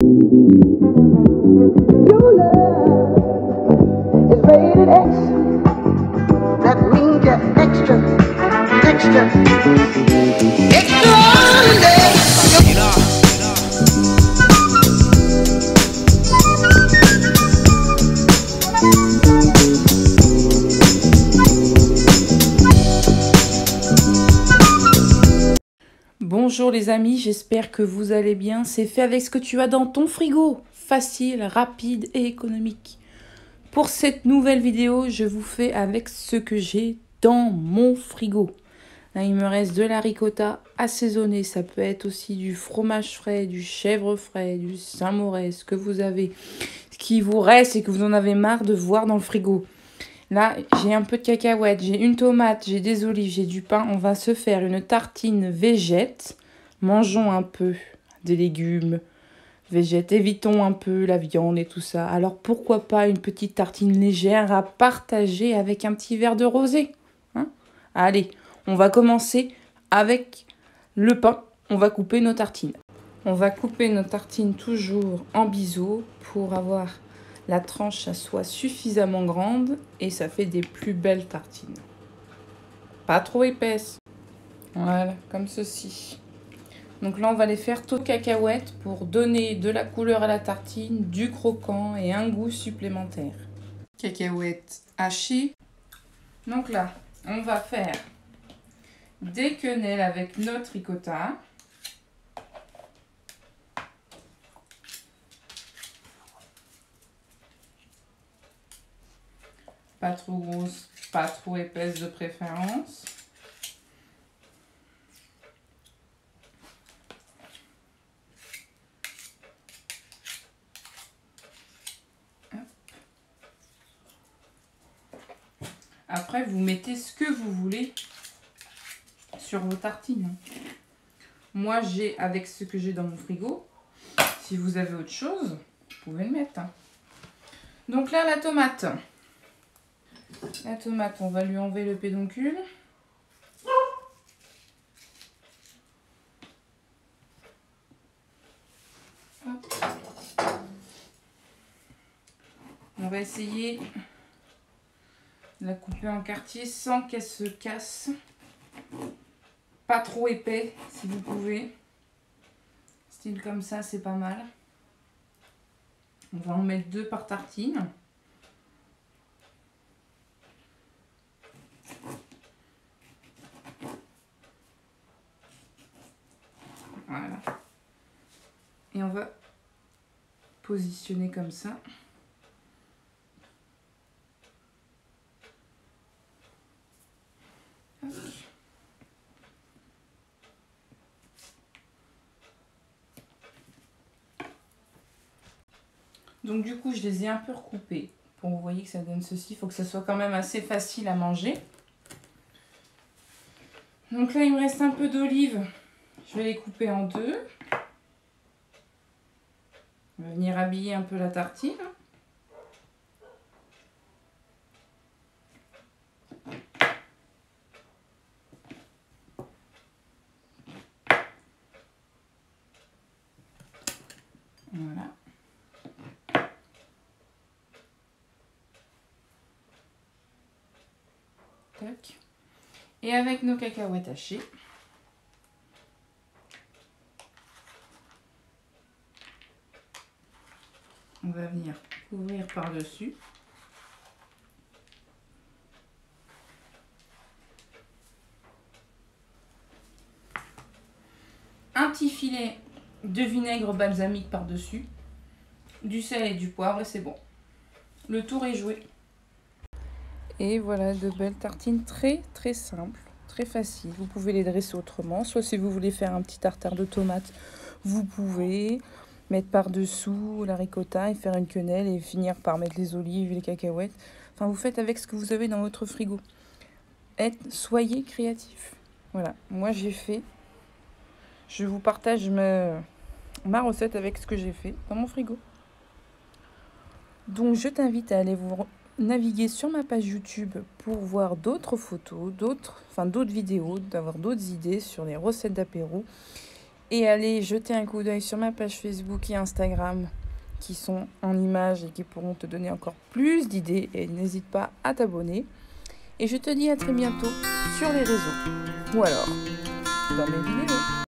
Your love is rated X. That means you're extra, extra, Bonjour les amis, j'espère que vous allez bien. C'est fait avec ce que tu as dans ton frigo. Facile, rapide et économique. Pour cette nouvelle vidéo, je vous fais avec ce que j'ai dans mon frigo. Là, il me reste de la ricotta assaisonnée. Ça peut être aussi du fromage frais, du chèvre frais, du saint-moré, ce que vous avez. Ce qui vous reste et que vous en avez marre de voir dans le frigo. Là, j'ai un peu de cacahuètes, j'ai une tomate, j'ai des olives, j'ai du pain. On va se faire une tartine végète. Mangeons un peu des légumes, végètes. Évitons un peu la viande et tout ça. Alors pourquoi pas une petite tartine légère à partager avec un petit verre de rosé hein? Allez, on va commencer avec le pain. On va couper nos tartines. On va couper nos tartines toujours en biseau pour avoir la tranche soit suffisamment grande et ça fait des plus belles tartines. Pas trop épaisse. Voilà, comme ceci. Donc là, on va les faire tout cacahuètes pour donner de la couleur à la tartine, du croquant et un goût supplémentaire. Cacahuètes hachées. Donc là, on va faire des quenelles avec notre ricotta. Pas trop grosse, pas trop épaisse de préférence. Après, vous mettez ce que vous voulez sur vos tartines. Moi, j'ai avec ce que j'ai dans mon frigo. Si vous avez autre chose, vous pouvez le mettre. Donc là, la tomate. La tomate, on va lui enlever le pédoncule. On va essayer la couper en quartier sans qu'elle se casse. Pas trop épais si vous pouvez. Style comme ça, c'est pas mal. On va en mettre deux par tartine. Voilà. Et on va positionner comme ça. Donc du coup, je les ai un peu recoupés pour vous voyez que ça donne ceci. Il faut que ça soit quand même assez facile à manger. Donc là, il me reste un peu d'olive. Je vais les couper en deux. On va venir habiller un peu la tartine. Voilà. Et avec nos cacahuètes hachées. On va venir couvrir par-dessus. Un petit filet de vinaigre balsamique par-dessus. Du sel et du poivre et c'est bon. Le tour est joué. Et voilà de belles tartines très très simples, très faciles. Vous pouvez les dresser autrement. Soit si vous voulez faire un petit tartare de tomates, vous pouvez mettre par-dessous la ricotta et faire une quenelle et finir par mettre les olives les cacahuètes. Enfin, vous faites avec ce que vous avez dans votre frigo. Soyez créatif. Voilà, moi j'ai fait. Je vous partage ma, ma recette avec ce que j'ai fait dans mon frigo. Donc je t'invite à aller vous naviguer sur ma page YouTube pour voir d'autres photos, d'autres enfin d'autres vidéos, d'avoir d'autres idées sur les recettes d'apéro et allez jeter un coup d'œil sur ma page Facebook et Instagram qui sont en images et qui pourront te donner encore plus d'idées et n'hésite pas à t'abonner. Et je te dis à très bientôt sur les réseaux ou alors dans mes vidéos.